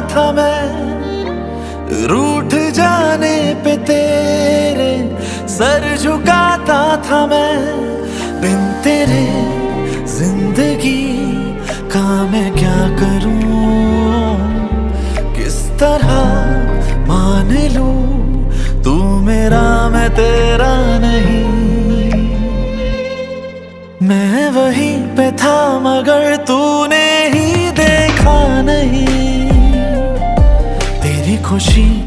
था मैं रूठ जाने पे तेरे सर झुकाता था मैं। बिन तेरे ज़िंदगी का मैं क्या करूँ? किस तरह मान लू? तू मेरा, मैं तेरा नहीं। मैं वहीं पे था मगर तू 过星